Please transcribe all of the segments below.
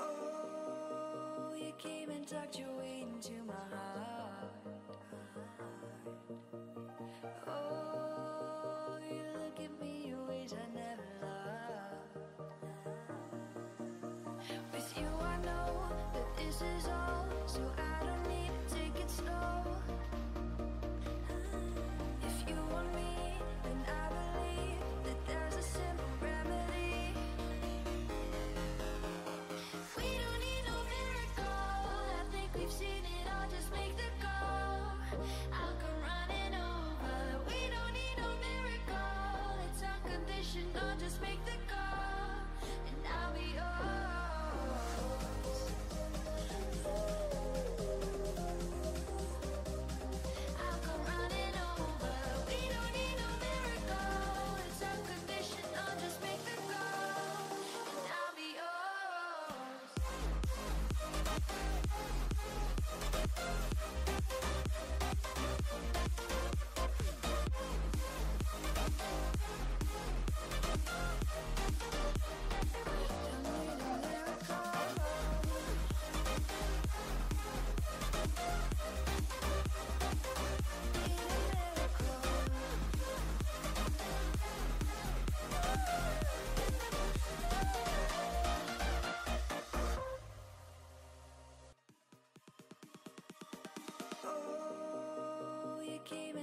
Oh, you came and tucked your way into my heart.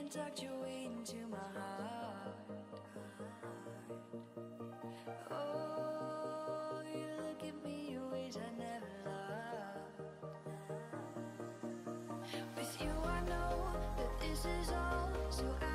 tucked you into my heart. Oh, you look at me in ways I never loved. With you, I know that this is all. So. I